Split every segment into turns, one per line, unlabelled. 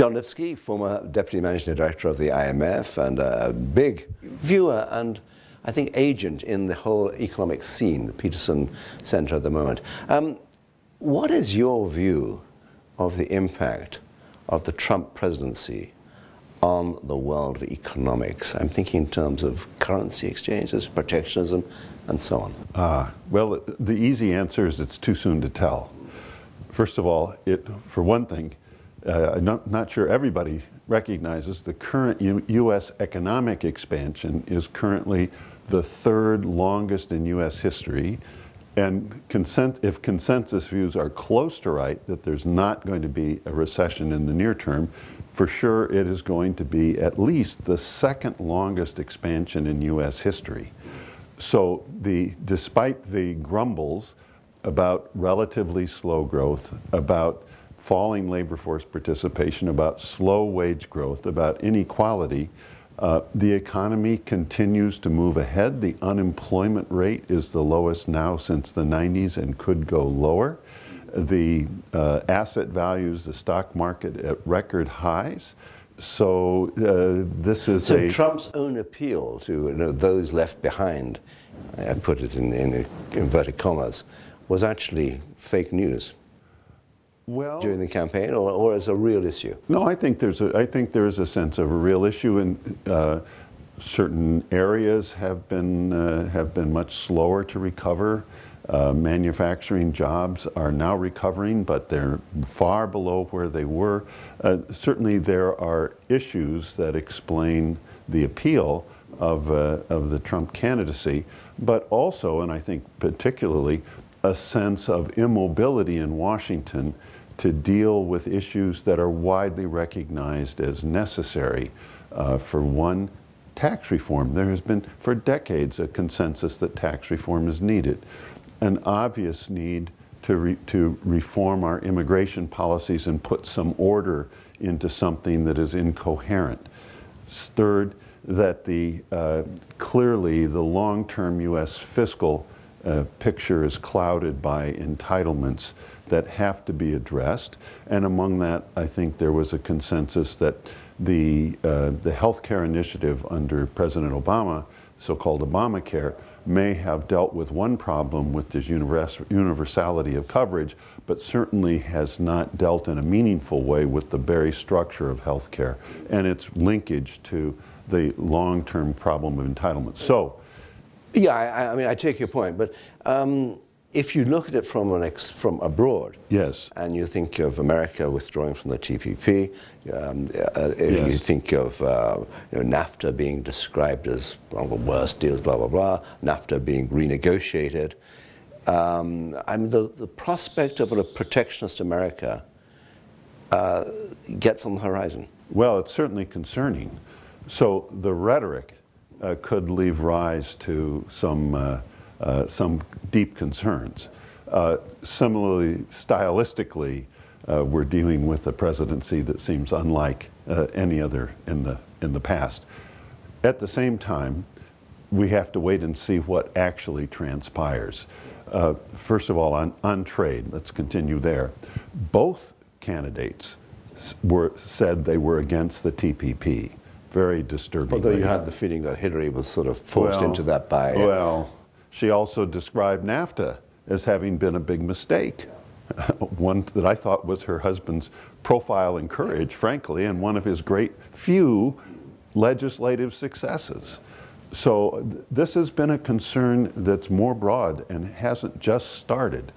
John Lipsky, former Deputy Managing Director of the IMF and a big viewer and I think agent in the whole economic scene, the Peterson Center at the moment. Um, what is your view of the impact of the Trump presidency on the world of economics? I'm thinking in terms of currency exchanges, protectionism, and so on.
Uh, well, the easy answer is it's too soon to tell. First of all, it, for one thing, uh, I'm not, sure everybody recognizes the current U U.S. economic expansion is currently the third longest in U.S. history. And consent, if consensus views are close to right, that there's not going to be a recession in the near term, for sure it is going to be at least the second longest expansion in U.S. history. So the, despite the grumbles about relatively slow growth, about falling labor force participation, about slow wage growth, about inequality, uh, the economy continues to move ahead. The unemployment rate is the lowest now since the 90s and could go lower. The uh, asset values, the stock market at record highs. So uh, this is
so
a
Trump's own appeal to you know, those left behind, I put it in, in inverted commas, was actually fake news
well,
during the campaign, or, or as a real issue?
No, I think there's a I think there is a sense of a real issue, and uh, certain areas have been uh, have been much slower to recover. Uh, manufacturing jobs are now recovering, but they're far below where they were. Uh, certainly, there are issues that explain the appeal of uh, of the Trump candidacy, but also, and I think particularly, a sense of immobility in Washington to deal with issues that are widely recognized as necessary. Uh, for one, tax reform. There has been for decades a consensus that tax reform is needed. An obvious need to, re to reform our immigration policies and put some order into something that is incoherent. Third, that the uh, clearly the long-term U.S. fiscal uh, picture is clouded by entitlements that have to be addressed. And among that, I think there was a consensus that the, uh, the health care initiative under President Obama, so-called Obamacare, may have dealt with one problem with this univers universality of coverage, but certainly has not dealt in a meaningful way with the very structure of health care and its linkage to the long-term problem of entitlement. So,
yeah, I, I, mean, I take your point, but um, if you look at it from, an ex, from abroad,
yes,
and you think of America withdrawing from the TPP, um, uh, if yes. you think of uh, you know, NAFTA being described as one of the worst deals, blah blah blah, NAFTA being renegotiated, um, I mean the, the prospect of a protectionist America uh, gets on the horizon.
Well, it's certainly concerning. So the rhetoric uh, could leave rise to some uh, uh, some deep concerns. Uh, similarly, stylistically, uh, we're dealing with a presidency that seems unlike uh, any other in the, in the past. At the same time, we have to wait and see what actually transpires. First of all, on, on trade, let's continue there. Both candidates were, said they were against the TPP very disturbing.
Although you had the feeling that Hillary was sort of forced
well,
into that by.
Well, she also described NAFTA as having been a big mistake. one that I thought was her husband's profile and courage, frankly, and one of his great few legislative successes. So th this has been a concern that's more broad and hasn't just started.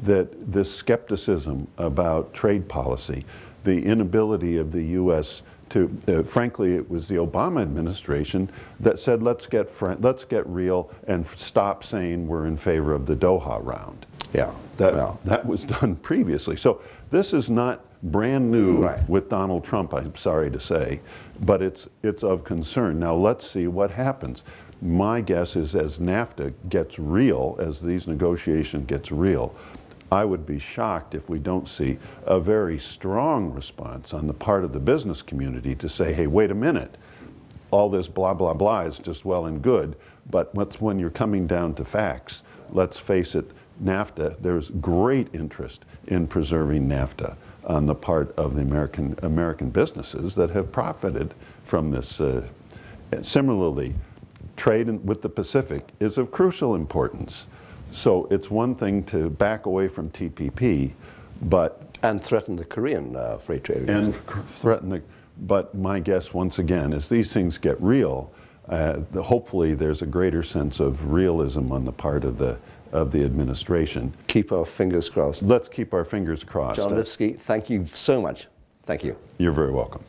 That this skepticism about trade policy, the inability of the U.S to, uh, frankly, it was the Obama administration that said, let's get, let's get real and stop saying we're in favor of the Doha round.
Yeah.
That, well. that was done previously. So this is not brand new right. with Donald Trump, I'm sorry to say, but it's, it's of concern. Now let's see what happens. My guess is as NAFTA gets real, as these negotiations gets real, I would be shocked if we don't see a very strong response on the part of the business community to say, hey, wait a minute, all this blah, blah, blah is just well and good, but what's when you're coming down to facts, let's face it, NAFTA, there's great interest in preserving NAFTA. on the part of the American, American businesses that have profited from this. Uh, similarly, trade with the Pacific is of crucial importance. So it's one thing to back away from TPP, but
and threaten the Korean uh, free trade
and threaten the. But my guess, once again, as these things get real, uh, the, hopefully there's a greater sense of realism on the part of the of the administration.
Keep our fingers crossed.
Let's keep our fingers crossed.
John Lipsky, thank you so much. Thank you.
You're very welcome.